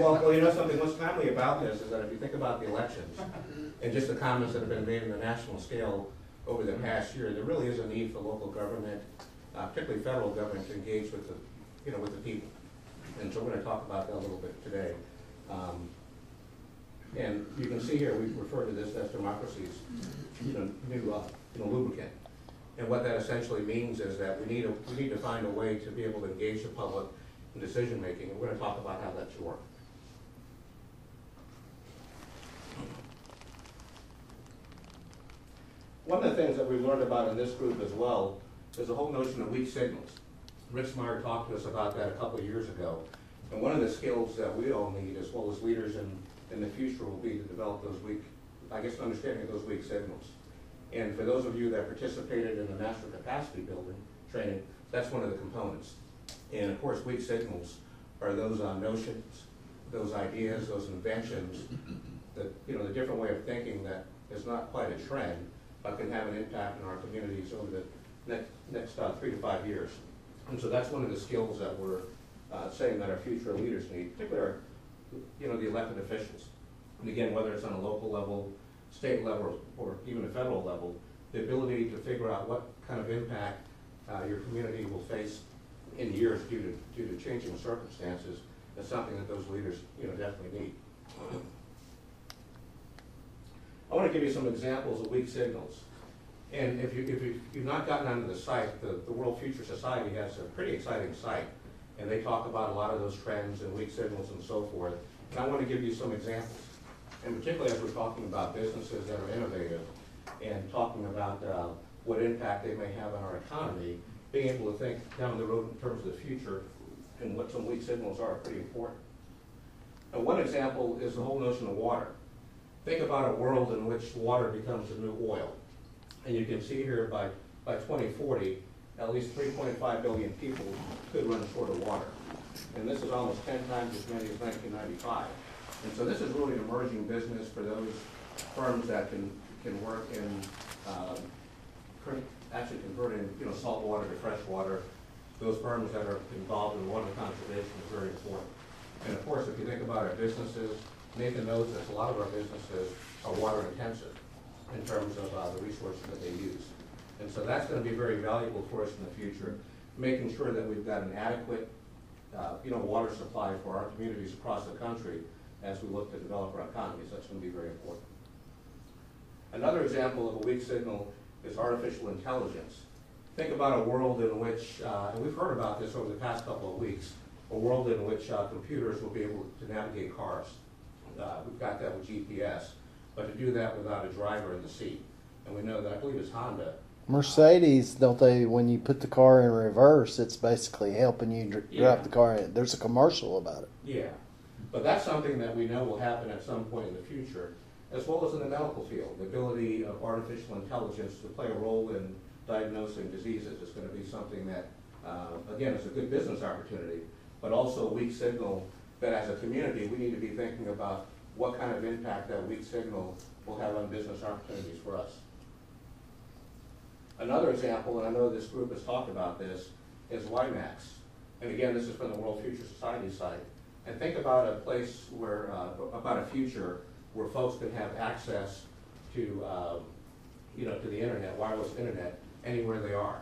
well, well, you know something, what's timely about this is that if you think about the elections, and just the comments that have been made on the national scale over the past year, there really is a need for local government, uh, particularly federal government, to engage with the, you know, with the people. And so we're gonna talk about that a little bit today. Um, And you can see here, we refer to this as democracy's, you know, new, uh, you know, lubricant. And what that essentially means is that we need, a we need to find a way to be able to engage the public in decision-making, and we're gonna talk about how that should work. One of the things that we've learned about in this group as well is the whole notion of weak signals. Rick Smyre talked to us about that a couple of years ago. And one of the skills that we all need, as well as leaders in, in the future, will be to develop those weak, I guess, understanding of those weak signals. And for those of you that participated in the master capacity building training, that's one of the components. And of course, weak signals are those uh, notions, those ideas, those inventions, that, you know, the different way of thinking that is not quite a trend, but can have an impact in our communities over the next, next uh, three to five years. And so that's one of the skills that we're uh, saying that our future leaders need, particularly our, you know, the elected officials. And again, whether it's on a local level, state level, or even a federal level, the ability to figure out what kind of impact uh, your community will face in years due to, due to changing circumstances is something that those leaders, you know, definitely need. I want to give you some examples of weak signals. And if you, if you- you've not gotten onto the site, the, the World Future Society has a pretty exciting site. And they talk about a lot of those trends and weak signals and so forth. And I want to give you some examples. And particularly as we're talking about businesses that are innovative and talking about, uh, what impact they may have on our economy, being able to think down the road in terms of the future and what some weak signals are pretty important. And one example is the whole notion of water. Think about a world in which water becomes the new oil. And you can see here by, by 2040, at least 3.5 billion people could run short of water. And this is almost 10 times as many as 1995. And so this is really an emerging business for those firms that can, can work in, um, actually converting, you know, salt water to fresh water. Those firms that are involved in water conservation is very important. And of course, if you think about our businesses, Nathan knows that a lot of our businesses are water intensive in terms of uh, the resources that they use. And so that's gonna be very valuable for us in the future, making sure that we've got an adequate, uh, you know, water supply for our communities across the country as we look to develop our economies. That's gonna be very important. Another example of a weak signal is artificial intelligence. Think about a world in which, uh, and we've heard about this over the past couple of weeks, a world in which uh, computers will be able to navigate cars. Uh, We've got that with GPS, but to do that without a driver in the seat. And we know that, I believe it's Honda. Mercedes, don't they? When you put the car in reverse, it's basically helping you dr- Yeah. drive the car. In. There's a commercial about it. Yeah, but that's something that we know will happen at some point in the future, as well as in the medical field. The ability of artificial intelligence to play a role in diagnosing diseases is gonna be something that, uh, again, is a good business opportunity, but also a weak signal that as a community, we need to be thinking about what kind of impact that weak signal will have on business opportunities for us. Another example, and I know this group has talked about this, is WiMAX. And again, this is from the World Future Society site. And think about a place where, uh, about a future where folks can have access to, um, you know, to the internet, wireless internet, anywhere they are.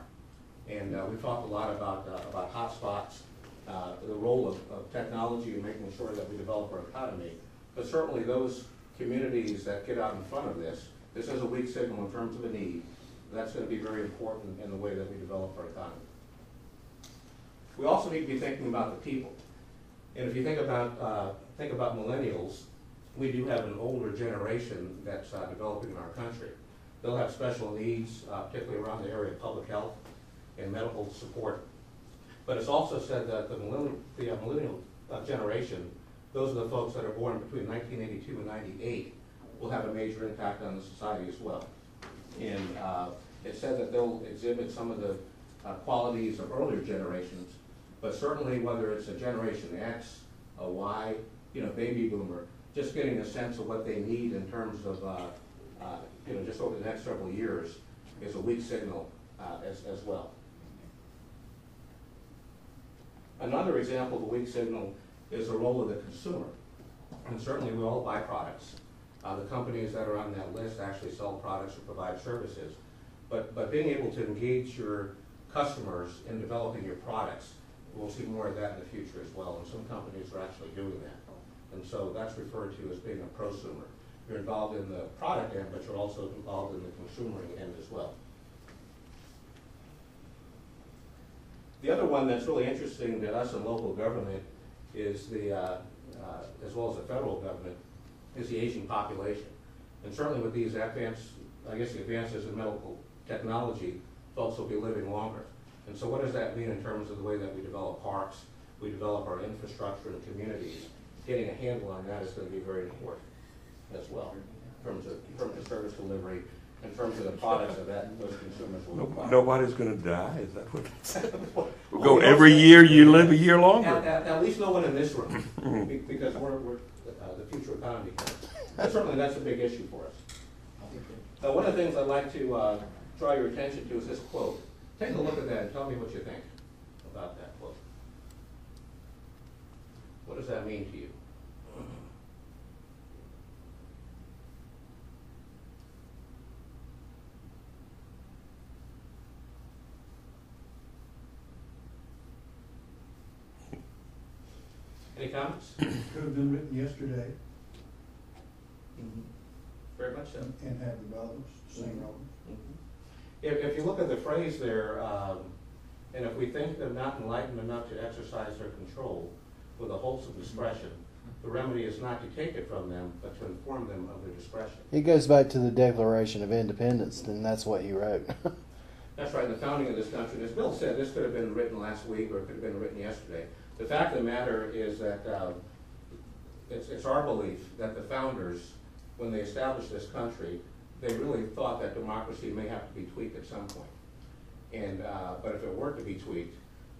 And uh, we've talked a lot about, uh, about hotspots, uh, the role of, of technology in making sure that we develop our economy. But certainly those communities that get out in front of this, this is a weak signal in terms of the need. That's gonna be very important in the way that we develop our economy. We also need to be thinking about the people. And if you think about, uh, think about millennials, we do have an older generation that's uh, developing in our country. They'll have special needs, uh, particularly around the area of public health and medical support. But it's also said that the millennial, the uh, millennial uh, generation, those are the folks that are born between nineteen eighty-two and ninety-eight, will have a major impact on the society as well. And uh, it said that they'll exhibit some of the uh, qualities of earlier generations, but certainly whether it's a Generation X, a Y, you know, baby boomer, just getting a sense of what they need in terms of, uh, uh, you know, just over the next several years is a weak signal uh, as, as well. Another example of a weak signal is the role of the consumer. And certainly we all buy products. Uh, the companies that are on that list actually sell products or provide services. But, but being able to engage your customers in developing your products, we'll see more of that in the future as well. And some companies are actually doing that. And so that's referred to as being a prosumer. You're involved in the product end, but you're also involved in the consumering end as well. The other one that's really interesting to us in local government is the, uh, uh, as well as the federal government, is the aging population. And certainly with these advanced, I guess the advances in medical technology, folks will be living longer. And so what does that mean in terms of the way that we develop parks, we develop our infrastructure and communities? Getting a handle on that is gonna be very important as well, in terms of, in terms of service delivery, in terms of the products that that those consumers will No- require. Nobody's gonna die, is that what? Go every year, you live a year At, longer. at, at least no one in this room, be- because we're, we're, uh, the future economy. But certainly, that's a big issue for us. Now, one of the things I'd like to, uh, draw your attention to is this quote. Take a look at that and tell me what you think about that quote. What does that mean to you? Any comments? Could have been written yesterday mm-hmm. Very much so. and had the relevance, same mm-hmm. relevance. Mm-hmm. If, if you look at the phrase there, um, and if we think them not enlightened enough to exercise their control with a wholesome discretion, the remedy is not to take it from them, but to inform them of their discretion. It goes back to the Declaration of Independence, and that's what he wrote. That's right, the founding of this country, as Bill said, this could have been written last week, or it could have been written yesterday. The fact of the matter is that, um, it's, it's our belief that the founders, when they established this country, they really thought that democracy may have to be tweaked at some point. And, uh, but if it were to be tweaked,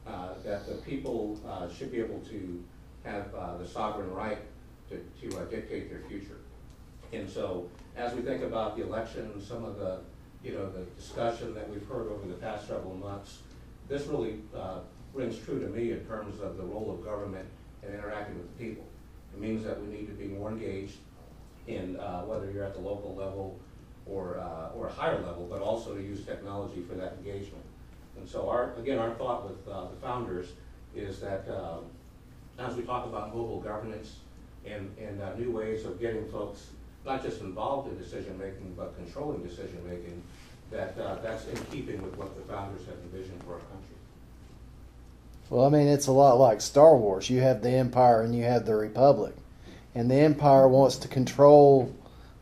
uh, that the people, uh, should be able to have, uh, the sovereign right to, to uh, dictate their future. And so, as we think about the election, and some of the, you know, the discussion that we've heard over the past several months, this really, uh, rings true to me in terms of the role of government and interacting with the people. It means that we need to be more engaged in, uh, whether you're at the local level or, uh, or a higher level, but also to use technology for that engagement. And so our, again, our thought with, uh, the founders is that, um, as we talk about mobile governance and, and, uh, new ways of getting folks not just involved in decision-making, but controlling decision-making, that, uh, that's in keeping with what the founders have envisioned for our country. Well, I mean, it's a lot like Star Wars. You have the Empire and you have the Republic. And the Empire wants to control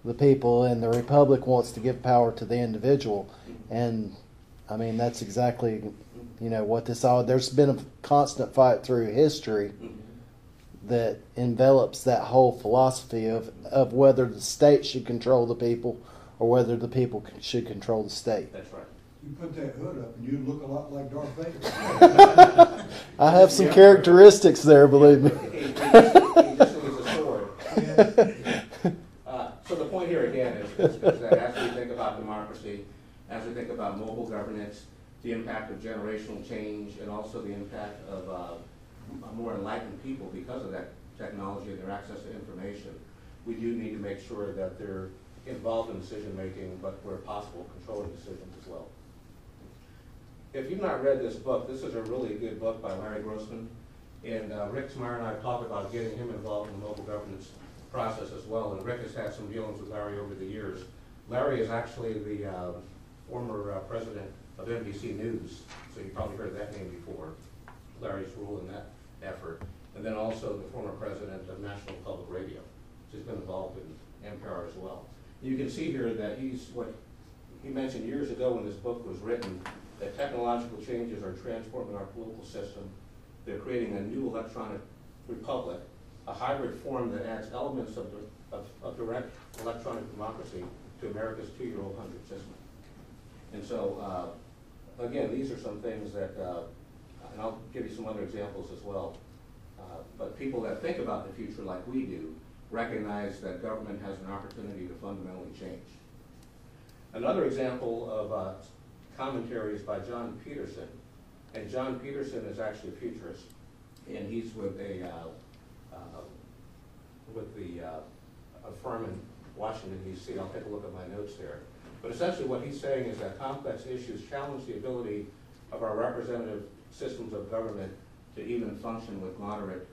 the people, and the Republic wants to give power to the individual. And I mean, that's exactly, you know, what this all. There's been a constant fight through history that envelops that whole philosophy of, of whether the state should control the people or whether the people should control the state. That's right. You put that hood up and you look a lot like Darth Vader. I have some characteristics there, believe me. He he just he a sword. Uh, So the point here again is, is is that as we think about democracy, as we think about mobile governance, the impact of generational change, and also the impact of uh, more enlightened people because of that technology and their access to information, we do need to make sure that they're involved in decision-making, but where possible, controlling decisions as well. If you've not read this book, this is a really good book by Larry Grossman. And uh, Rick Smyre and I have talked about getting him involved in the local governance process as well. And Rick has had some dealings with Larry over the years. Larry is actually the uh, former uh, president of NBC News, so you've probably heard that name before. Larry's role in that effort. And then also the former president of National Public Radio. So he's been involved in NPR as well. You can see here that he's what he mentioned years ago when this book was written, that technological changes are transforming our political system. They're creating a new electronic republic, a hybrid form that adds elements of, the- of, of direct electronic democracy to America's two-year-old hundred system. And so, uh, again, these are some things that, uh, and I'll give you some other examples as well. Uh, But people that think about the future like we do recognize that government has an opportunity to fundamentally change. Another example of uh, commentary is by John Petersen. And John Petersen is actually a futurist. And he's with a, uh, uh, with the a firm in Washington DC, I'll take a look at my notes there. But essentially what he's saying is that complex issues challenge the ability of our representative systems of government to even function with moderate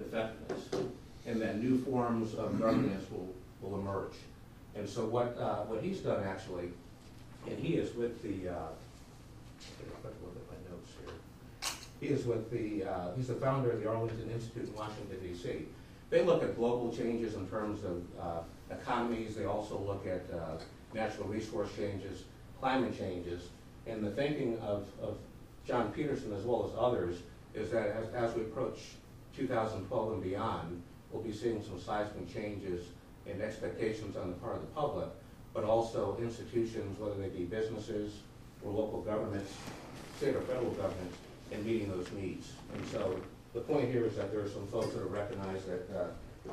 effectiveness, and that new forms of governance will, will emerge. And so what, uh, what he's done actually, and he is with the, uh, quick look at my notes here. He is with the, uh, he's the founder of the Arlington Institute in Washington DC. They look at global changes in terms of uh, economies, they also look at uh, natural resource changes, climate changes, and the thinking of, of John Petersen as well as others is that as, as we approach 2012 and beyond, we'll be seeing some seismic changes in expectations on the part of the public, but also institutions, whether they be businesses or local governments, state or federal governments, in meeting those needs. And so the point here is that there are some folks that have recognized that uh,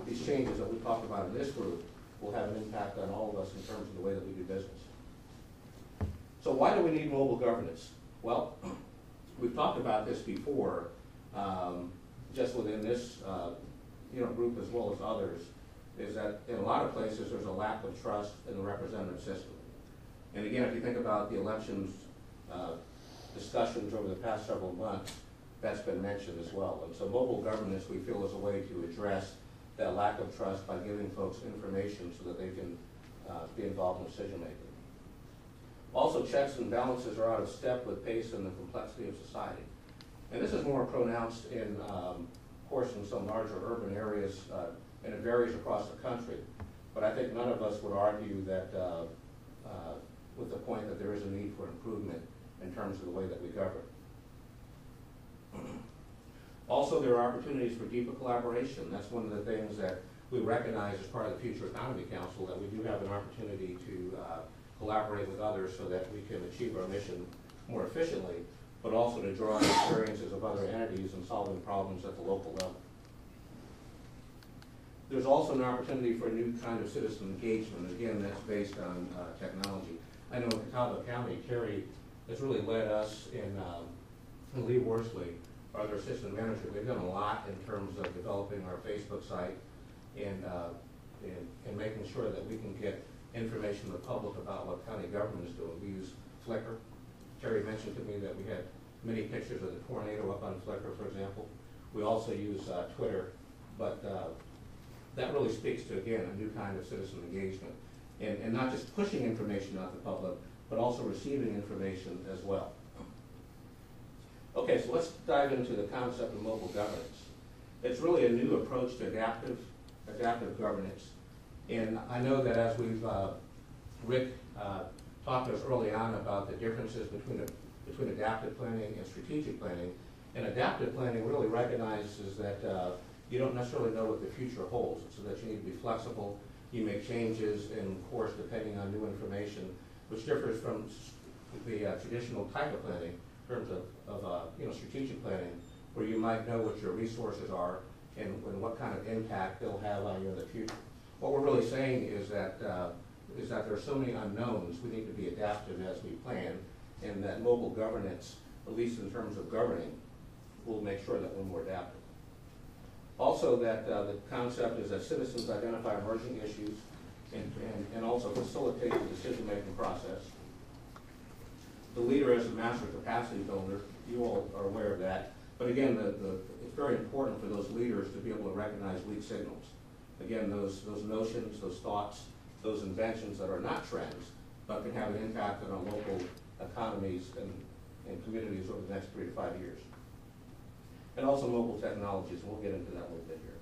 these changes that we talked about in this group will have an impact on all of us in terms of the way that we do business. So why do we need mobile governance? Well, we've talked about this before, um, just within this, uh, you know, group as well as others, is that in a lot of places, there's a lack of trust in the representative system. And again, if you think about the elections, uh, discussions over the past several months, that's been mentioned as well. And so mobile governance, we feel, is a way to address that lack of trust by giving folks information so that they can uh, be involved in decision making. Also, checks and balances are out of step with pace and the complexity of society. And this is more pronounced in, um, of course, in some larger urban areas, uh, and it varies across the country. But I think none of us would argue that, uh, uh, with the point that there is a need for improvement in terms of the way that we govern. Also, there are opportunities for deeper collaboration. That's one of the things that we recognize as part of the Future Economy Council, that we do have an opportunity to uh, collaborate with others so that we can achieve our mission more efficiently, but also to draw on experiences of other entities in solving problems at the local level. There's also an opportunity for a new kind of citizen engagement. Again, that's based on uh, technology. I know in Catawba County, Terry has really led us in, um, and Lee Worsley, our other assistant manager, they've done a lot in terms of developing our Facebook site and, uh, and, and making sure that we can get information to the public about what county government is doing. We use Flickr. Terry mentioned to me that we had many pictures of the tornado up on Flickr, for example. We also use uh, Twitter, but uh, that really speaks to, again, a new kind of citizen engagement. And, and not just pushing information out to the public, but also receiving information as well. Okay, so let's dive into the concept of mobile governance. It's really a new approach to adaptive, adaptive governance. And I know that as we've, uh, Rick uh, talked to us early on about the differences between, a- between adaptive planning and strategic planning. And adaptive planning really recognizes that uh, you don't necessarily know what the future holds, so that you need to be flexible. You make changes in course depending on new information, which differs from the uh, traditional type of planning in terms of, of, uh, you know, strategic planning, where you might know what your resources are and, and what kind of impact they'll have on you in the future. What we're really saying is that, uh, is that there are so many unknowns, we need to be adaptive as we plan, and that mobile governance, at least in terms of governing, will make sure that we're more adaptive. Also, that uh, the concept is that citizens identify emerging issues and, and, and also facilitate the decision-making process. The leader is a master capacity builder, you all are aware of that. But again, the, the, it's very important for those leaders to be able to recognize weak signals. Again, those, those notions, those thoughts, those inventions that are not trends, but can have an impact on our local economies and, and communities over the next three to five years. And also mobile technologies, we'll get into that a little bit here.